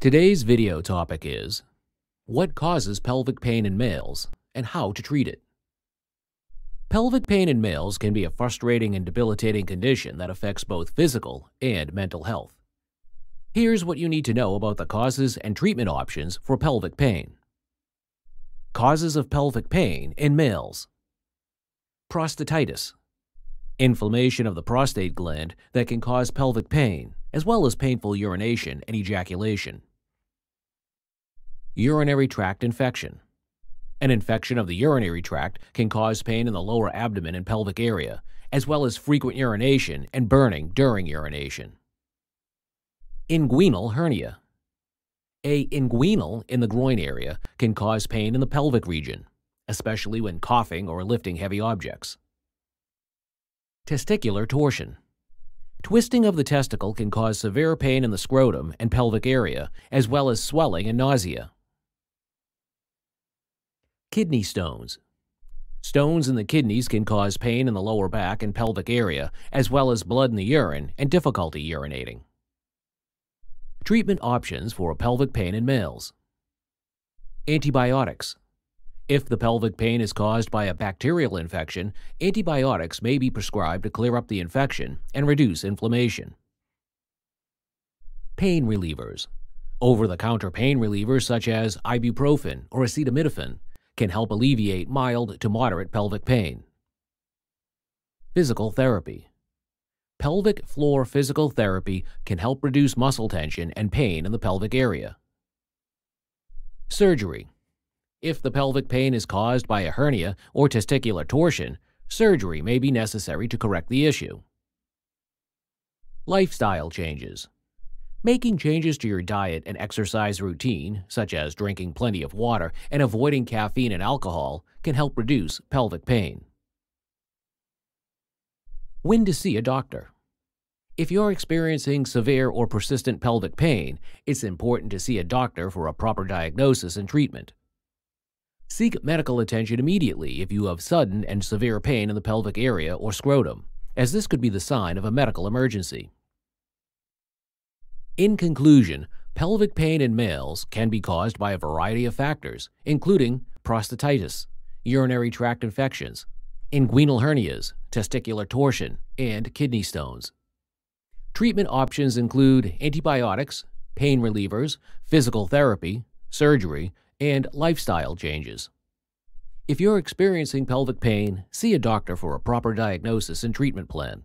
Today's video topic is What causes pelvic pain in males and how to treat it? Pelvic pain in males can be a frustrating and debilitating condition that affects both physical and mental health. Here's what you need to know about the causes and treatment options for pelvic pain. Causes of pelvic pain in males Prostatitis Inflammation of the prostate gland that can cause pelvic pain, as well as painful urination and ejaculation. Urinary tract infection. An infection of the urinary tract can cause pain in the lower abdomen and pelvic area, as well as frequent urination and burning during urination. Inguinal hernia. A inguinal in the groin area can cause pain in the pelvic region, especially when coughing or lifting heavy objects. Testicular torsion. Twisting of the testicle can cause severe pain in the scrotum and pelvic area, as well as swelling and nausea. Kidney stones. Stones in the kidneys can cause pain in the lower back and pelvic area, as well as blood in the urine and difficulty urinating. Treatment options for pelvic pain in males. Antibiotics. If the pelvic pain is caused by a bacterial infection, antibiotics may be prescribed to clear up the infection and reduce inflammation. Pain relievers. Over-the-counter pain relievers such as ibuprofen or acetaminophen can help alleviate mild to moderate pelvic pain. Physical therapy. Pelvic floor physical therapy can help reduce muscle tension and pain in the pelvic area. Surgery. If the pelvic pain is caused by a hernia or testicular torsion, surgery may be necessary to correct the issue. Lifestyle changes. Making changes to your diet and exercise routine, such as drinking plenty of water and avoiding caffeine and alcohol, can help reduce pelvic pain. When to see a doctor. If you're experiencing severe or persistent pelvic pain, it's important to see a doctor for a proper diagnosis and treatment. Seek medical attention immediately if you have sudden and severe pain in the pelvic area or scrotum, as this could be the sign of a medical emergency. In conclusion, pelvic pain in males can be caused by a variety of factors, including prostatitis, urinary tract infections, inguinal hernias, testicular torsion, and kidney stones. Treatment options include antibiotics, pain relievers, physical therapy, surgery, and lifestyle changes. If you're experiencing pelvic pain, see a doctor for a proper diagnosis and treatment plan.